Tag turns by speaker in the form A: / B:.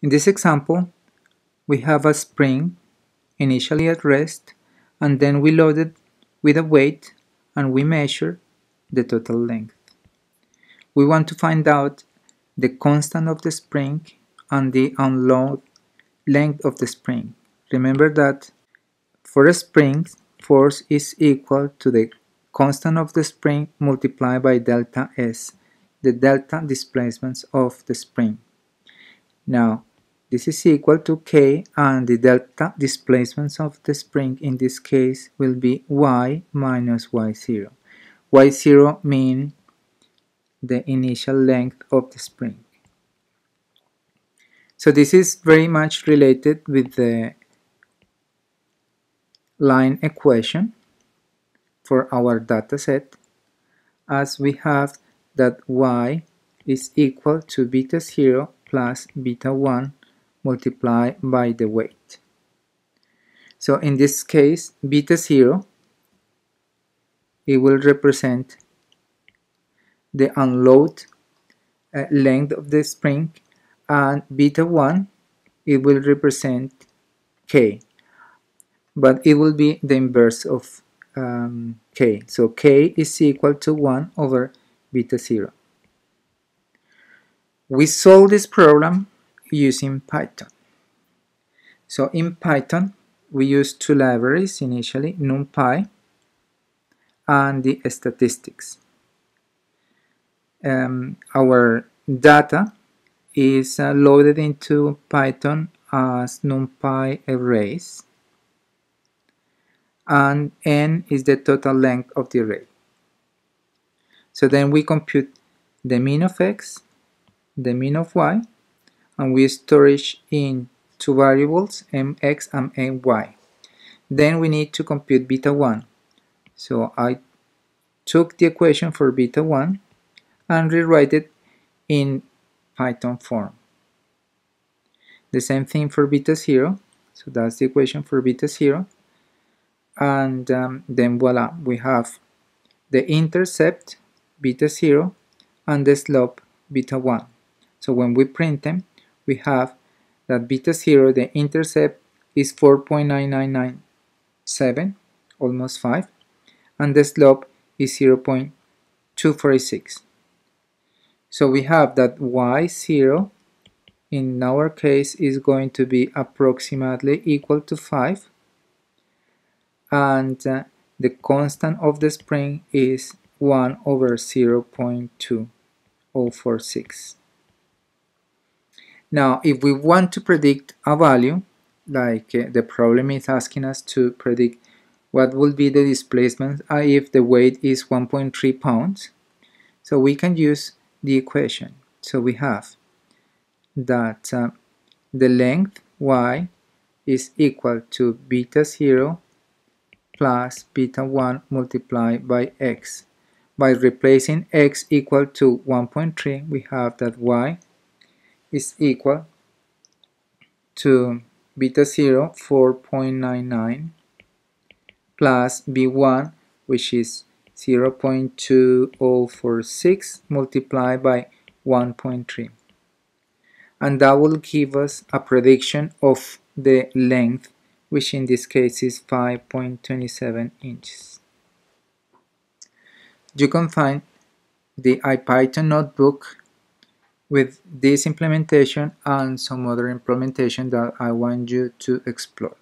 A: In this example, we have a spring initially at rest and then we load it with a weight and we measure the total length. We want to find out the constant of the spring and the unload length of the spring. Remember that for a spring, force is equal to the constant of the spring multiplied by delta S, the delta displacements of the spring. Now, this is equal to k and the delta displacements of the spring in this case will be y minus y0. y0 mean the initial length of the spring. So this is very much related with the line equation for our data set as we have that y is equal to beta 0 plus beta 1 multiplied by the weight. So in this case, beta 0, it will represent the unload uh, length of the spring and beta 1, it will represent k, but it will be the inverse of um, k. So k is equal to 1 over beta 0. We solve this problem using Python. So in Python, we use two libraries initially, NumPy and the statistics. Um, our data is uh, loaded into Python as NumPy arrays and n is the total length of the array. So then we compute the mean of x, the mean of y, and we store it in two variables mx and my. Then we need to compute beta 1. So I took the equation for beta 1 and rewrite it in Python form. The same thing for beta 0. So that's the equation for beta 0. And um, then voila, we have the intercept beta 0 and the slope beta 1. So when we print them, we have that beta 0, the intercept is 4.9997, almost 5, and the slope is 0.246. So we have that y0 in our case is going to be approximately equal to 5 and uh, the constant of the spring is 1 over 0.2046. Now, if we want to predict a value, like uh, the problem is asking us to predict what will be the displacement uh, if the weight is 1.3 pounds, so we can use the equation. So we have that uh, the length y is equal to beta 0 plus beta 1 multiplied by x. By replacing x equal to 1.3, we have that y is equal to beta 0 4.99 plus b1 which is 0 0.2046 multiplied by 1.3 and that will give us a prediction of the length which in this case is 5.27 inches. You can find the IPython notebook with this implementation and some other implementation that I want you to explore.